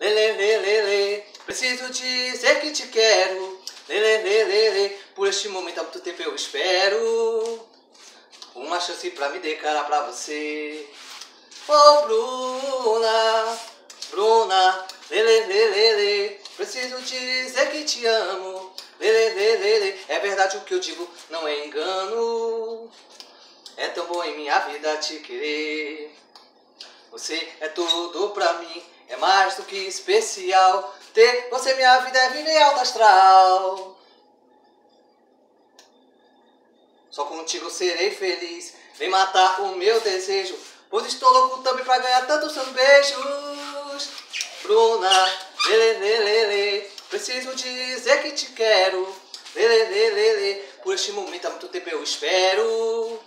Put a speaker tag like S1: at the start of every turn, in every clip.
S1: Lele, lele, lele, preciso dizer que te quero, lele, lele, lele, por este momento há muito tempo eu espero, uma chance pra me declarar pra você. Oh Bruna, Bruna, lele, lele, lele, preciso dizer que te amo, lele, lele, lele, é verdade o que eu digo, não é engano. É tão bom em minha vida te querer. Você é tudo pra mim, mais do que especial. Ter você minha vida é vida em alta astral. Só contigo serei feliz. Vem matar o meu desejo. Pois estou louco também pra ganhar tantos seus beijos. Bruna, lele, lele, lele. Preciso dizer que te quero. Lele, lele, lele. Por este momento há muito tempo eu espero.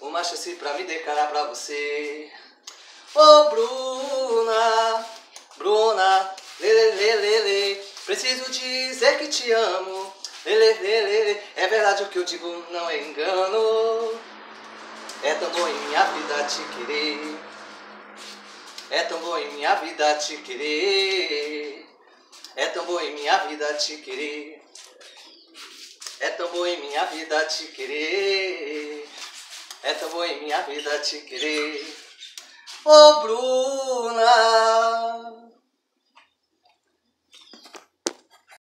S1: Uma chance pra me declarar pra você. Oh Bruna, Bruna, lele, lele, lele, preciso dizer que te amo. Lele, lele, lele, é verdade o que eu digo, não é engano. É tão bom em minha vida te querer. É tão bom em minha vida te querer. É tão bom em minha vida te querer. É tão bom em minha vida te querer. É tão bom em minha vida te querer. Oh Bruna